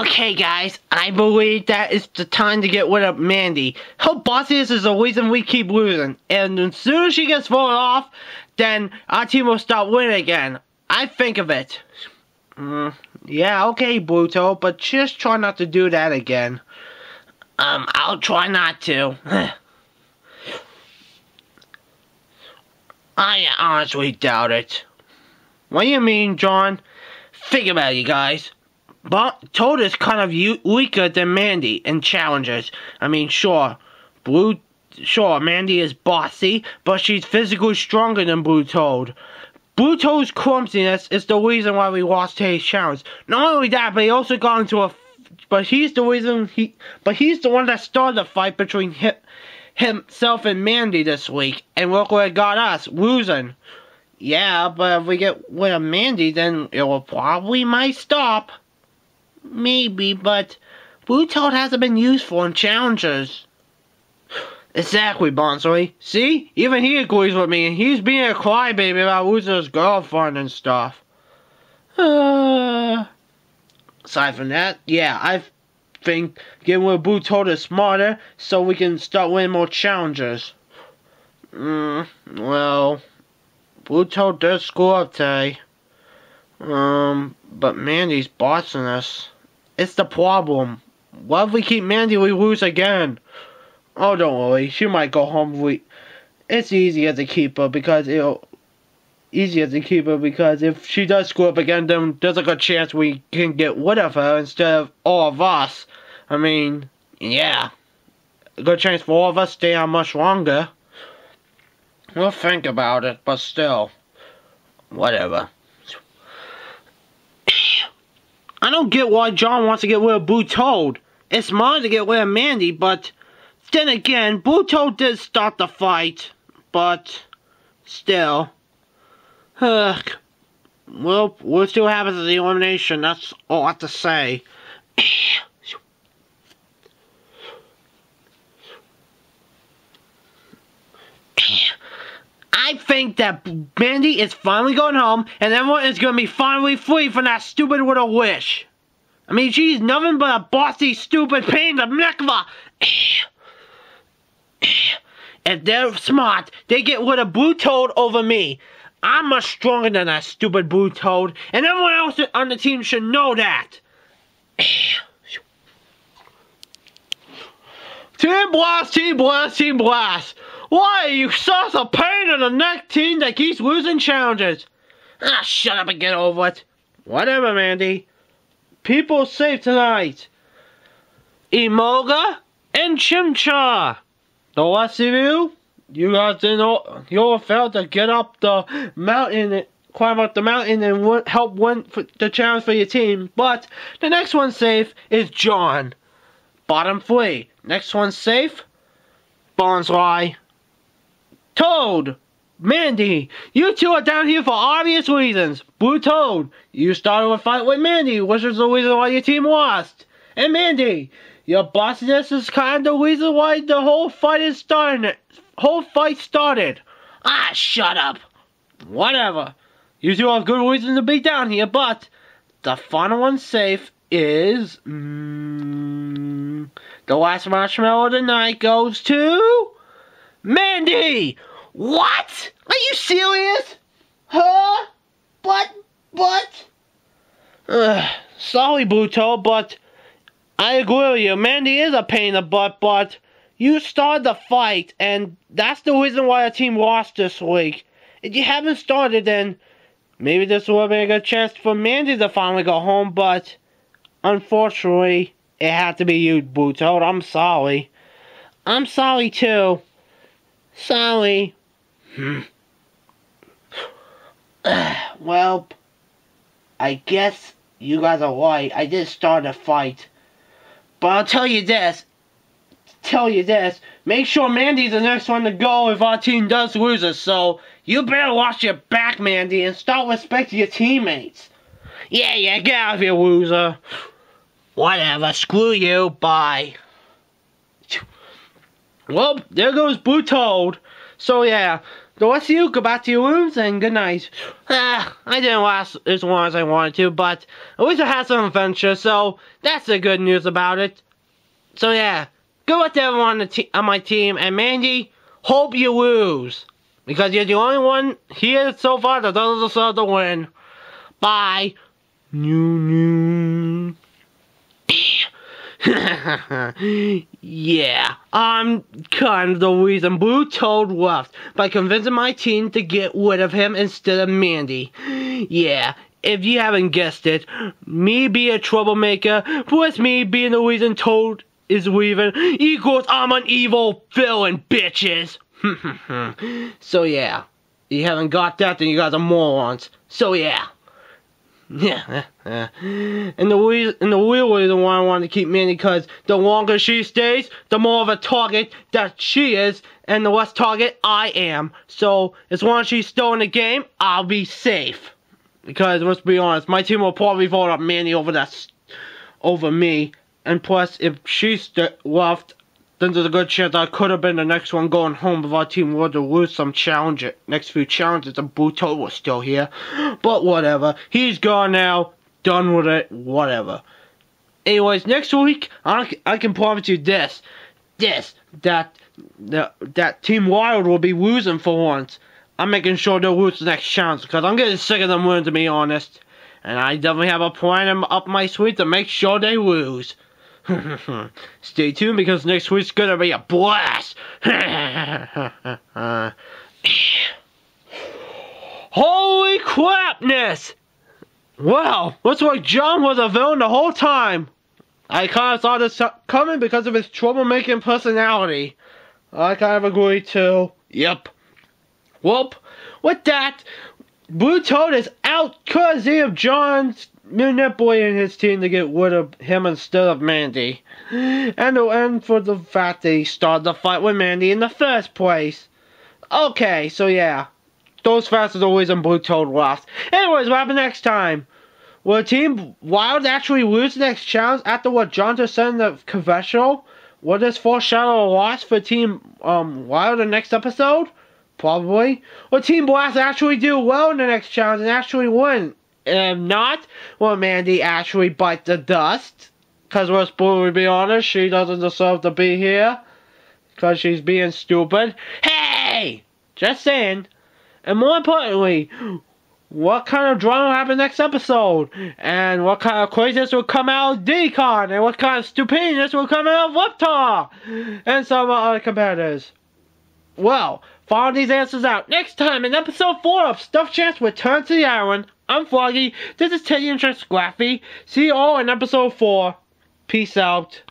Okay, guys, I believe that it's the time to get rid of Mandy. Her bossiness is the reason we keep losing. And as soon as she gets voted off, then our team will start winning again. I think of it. Mm, yeah, okay, Bluto, but just try not to do that again. Um, I'll try not to. I honestly doubt it. What do you mean, John? Think about it, you guys. But Toad is kind of weaker than Mandy in challenges. I mean, sure, Blue, sure, Mandy is bossy, but she's physically stronger than Blue Toad. Blue Toad's clumsiness is the reason why we lost today's challenge. Not only that, but he also got into a, but he's the reason he, but he's the one that started the fight between him, himself and Mandy this week, and look where it got us, losing. Yeah, but if we get rid of Mandy, then it will probably might stop. Maybe, but Blue hasn't been useful in challengers. Exactly, Bonsly. See? Even he agrees with me, and he's being a crybaby about losing his girlfriend and stuff. Uh, aside from that, yeah, I think getting with of Blue is smarter, so we can start winning more challengers. Mm, well, Blue Toad does score up today. Um, but Mandy's bossing us. It's the problem. What if we keep Mandy, we lose again? Oh, don't worry. She might go home. We, it's easier to keep her because it'll easier to keep her because if she does screw up again, then there's a good chance we can get rid of her instead of all of us. I mean, yeah, a good chance for all of us stay on much longer. We'll think about it, but still, whatever. I don't get why John wants to get rid of Blue. It's mine to get rid of Mandy, but then again, Blue did start the fight, but still. Ugh. Well, we'll see happens at the elimination. That's all I have to say. I think that Mandy is finally going home, and everyone is going to be finally free from that stupid little wish. I mean, she's nothing but a bossy, stupid pain in the neck of a... If they're smart, they get rid of Blue Toad over me. I'm much stronger than that stupid Blue Toad, and everyone else on the team should know that. Team Blast, Team Blast, Team Blast! Why are you such a pain in the neck team that keeps losing challenges? Ah, shut up and get over it. Whatever, Mandy. People safe tonight. Emolga and Chimchar. The rest of you, you guys didn't all, you all failed to get up the mountain, climb up the mountain and help win the challenge for your team. But the next one safe is John. Bottom three. Next one safe, Bonsly. Toad! Mandy, you two are down here for obvious reasons. Blue Toad, you started a fight with Mandy, which is the reason why your team lost. And Mandy, your bossiness is kind of the reason why the whole fight is starting. Whole fight started. Ah, shut up. Whatever. You two have good reason to be down here, but the final one safe is mm, the last marshmallow of the night goes to. Mandy! What? Are you serious? Huh? But, but... Uh, sorry, Bluto, but I agree with you. Mandy is a pain in the butt, but you started the fight, and that's the reason why our team lost this week. If you haven't started, then maybe this will be a good chance for Mandy to finally go home, but unfortunately, it had to be you, Bluto. I'm sorry. I'm sorry, too. Sorry. Hmm. well, I guess you guys are right. I did start a fight. But I'll tell you this. Tell you this. Make sure Mandy's the next one to go if our team does lose us. So, you better watch your back, Mandy, and start respecting your teammates. Yeah, yeah, get out of here, loser. Whatever, screw you, bye. Well, there goes Blue Toad. So yeah, the rest of you, go back to your rooms and good night. Ah, I didn't last as long as I wanted to, but at least I had some adventure, so that's the good news about it. So yeah, good luck to everyone on, on my team, and Mandy, hope you lose. Because you're the only one here so far that doesn't deserve to win. Bye. New, new. yeah, I'm kind of the reason Blue Toad left by convincing my team to get rid of him instead of Mandy. Yeah, if you haven't guessed it, me being a troublemaker plus me being the reason Toad is leaving equals I'm an evil villain, bitches. so yeah, if you haven't got that, then you guys are morons. So yeah. Yeah, and the reason, and the real reason why I want to keep Mandy because the longer she stays, the more of a target that she is, and the less target I am. So as long as she's still in the game, I'll be safe. Because let's be honest, my team will probably vote up Mandy over that, over me. And plus, if she's left, then there's a good chance I could have been the next one going home if our team were to lose some challenge next few challenges and Buto was still here. But whatever. He's gone now. Done with it. Whatever. Anyways, next week, I, I can promise you this. This. That, that, that Team Wild will be losing for once. I'm making sure they'll lose the next challenge because I'm getting sick of them winning, to be honest. And I definitely have a plan up my sleeve to make sure they lose. Stay tuned because next week's gonna be a blast! Holy crapness! Wow, looks like John was a villain the whole time! I kind of saw this coming because of his troublemaking personality. I kind of agree too. Yep. Well, with that, Blue Toad is out because of John's Midnight Boy and his team to get rid of him instead of Mandy. And, and for the fact that he started the fight with Mandy in the first place. Okay, so yeah. Those facts always in Blue Toad lost. Anyways, what happened next time? Will Team Wild actually lose the next challenge after what John just said in the confessional? Will this foreshadow a loss for Team um, Wild in the next episode? Probably. Will Team Blast actually do well in the next challenge and actually win? If not, will Mandy actually bite the dust? Because let's be honest, she doesn't deserve to be here. Because she's being stupid. Hey! Just saying. And more importantly, what kind of drama will happen next episode? And what kind of craziness will come out of Decon? And what kind of stupidness will come out of Reptar? And some other competitors. Well, find these answers out next time in episode 4 of Stuffed Champs Return to the Island I'm Froggy. This is Teddy and Scrappy. See you all in episode 4. Peace out.